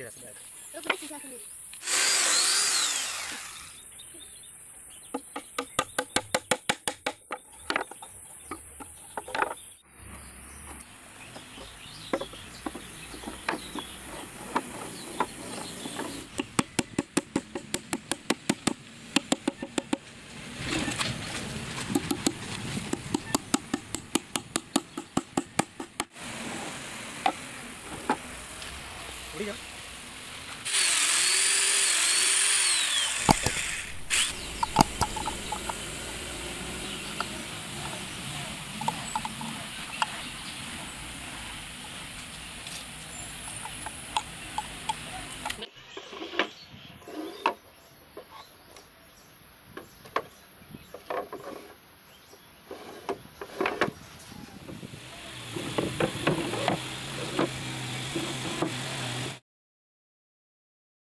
get up there.